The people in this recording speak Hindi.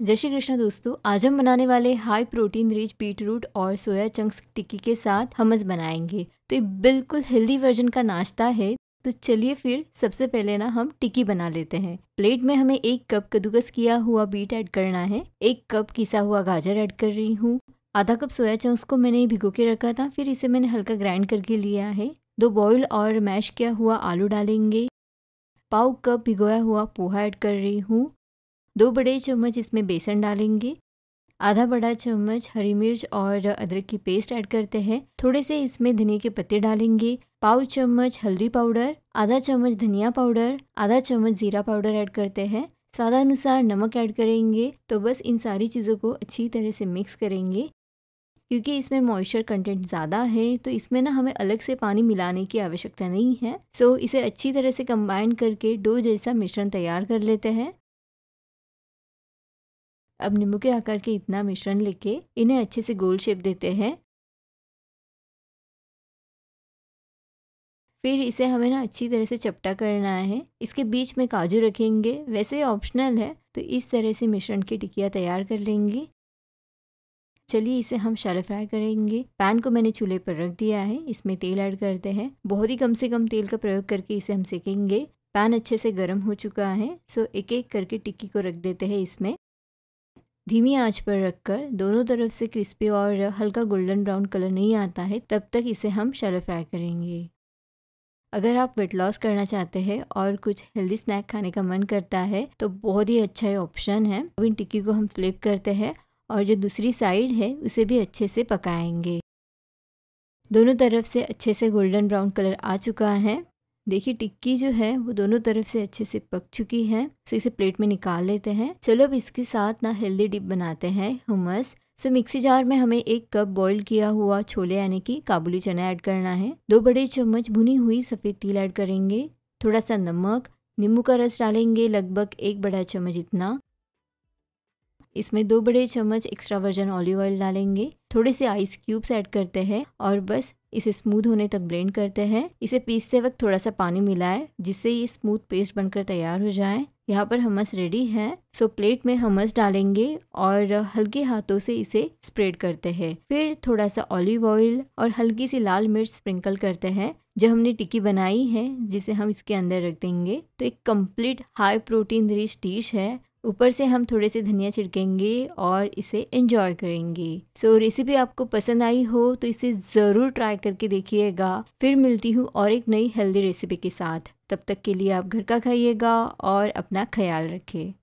जय श्री कृष्ण दोस्तों, आज हम बनाने वाले high protein rich beet root और सोया चंक्स टिक्की के साथ हमस बनाएँगे। तो ये बिल्कुल हेल्दी वर्जन का नाश्ता है। तो चलिए फिर सबसे पहले ना हम टिक्की बना लेते हैं। प्लेट में हमें एक कप कद्दूकस किया हुआ बीट ऐड करना है। एक कप किसा हुआ गाजर ऐड कर रही हूँ। आधा कप सोया चंक्स को मैंने भिगो के रखा था, फिर इसे मैंने हल्का ग्राइंड करके लिया है। दो बॉयल और मैश किया हुआ आलू डालेंगे। पाव कप भिगोया हुआ पोहा ऐड कर रही हूँ। दो बड़े चम्मच इसमें बेसन डालेंगे। आधा बड़ा चम्मच हरी मिर्च और अदरक की पेस्ट ऐड करते हैं। थोड़े से इसमें धनिया के पत्ते डालेंगे। पाव चम्मच हल्दी पाउडर, आधा चम्मच धनिया पाउडर, आधा चम्मच ज़ीरा पाउडर ऐड करते हैं। स्वादानुसार नमक ऐड करेंगे तो बस इन सारी चीज़ों को अच्छी तरह से मिक्स करेंगे। क्योंकि इसमें मॉइस्चर कंटेंट ज़्यादा है तो इसमें ना हमें अलग से पानी मिलाने की आवश्यकता नहीं है। सो इसे अच्छी तरह से कंबाइन करके डो जैसा मिश्रण तैयार कर लेते हैं। अब नींबू के आकार के इतना मिश्रण लेके इन्हें अच्छे से गोल शेप देते हैं। फिर इसे हमें ना अच्छी तरह से चपटा करना है। इसके बीच में काजू रखेंगे, वैसे ऑप्शनल है तो इस तरह से मिश्रण की टिकिया तैयार कर लेंगे। चलिए इसे हम शैलो फ्राई करेंगे। पैन को मैंने चूल्हे पर रख दिया है, इसमें तेल ऐड करते हैं। बहुत ही कम से कम तेल का प्रयोग करके इसे हम सेकेंगे। पैन अच्छे से गर्म हो चुका है, सो एक एक करके टिक्की को रख देते हैं इसमें। धीमी आँच पर रखकर दोनों तरफ़ से क्रिस्पी और हल्का गोल्डन ब्राउन कलर नहीं आता है, तब तक इसे हम शैलो फ्राई करेंगे। अगर आप वेट लॉस करना चाहते हैं और कुछ हेल्दी स्नैक खाने का मन करता है तो बहुत ही अच्छा ऑप्शन है। अब इन टिक्की को हम फ्लिप करते हैं और जो दूसरी साइड है, उसे भी अच्छे से पकाएँगे। दोनों तरफ़ से अच्छे से गोल्डन ब्राउन कलर आ चुका है। देखिए, टिक्की जो है, वो दोनों तरफ़ से अच्छे से पक चुकी है तो इसे प्लेट में निकाल लेते हैं। चलो, अब इसके साथ ना हेल्दी डिप बनाते हैं हुमस सो मिक्सी जार में हमें एक कप बॉईल किया हुआ छोले, यानी कि काबुली चना ऐड करना है। दो बड़े चम्मच भुनी हुई सफ़ेद तिल ऐड करेंगे। थोड़ा सा नमक, नींबू का रस डालेंगे, लगभग एक बड़ा चम्मच इतना। इसमें दो बड़े चम्मच एक्स्ट्रा वर्जन ऑलिव ऑयल डालेंगे। थोड़े से आइस क्यूब्स ऐड करते हैं, और बस इसे स्मूथ होने तक ब्लेंड करते हैं। इसे पीसते वक्त थोड़ा सा पानी मिलाए, जिससे ये स्मूथ पेस्ट बनकर तैयार हो जाए। यहाँ पर हमस रेडी है सो प्लेट में हमस डालेंगे और हल्के हाथों से इसे स्प्रेड करते हैं। फिर थोड़ा सा ऑलिव ऑयल और हल्की सी लाल मिर्च स्प्रिंकल करते हैं, जो हमने टिक्की बनाई है, जिसे हम इसके अंदर रख देंगे। तो एक complete high protein rich dish है। ऊपर से हम थोड़े से धनिया छिड़केंगे और इसे इन्जॉय करेंगे। सो so, रेसिपी आपको पसंद आई हो तो इसे ज़रूर ट्राई करके देखिएगा। फिर मिलती हूँ और एक नई हेल्दी रेसिपी के साथ। तब तक के लिए आप घर का खाइएगा और अपना ख्याल रखें।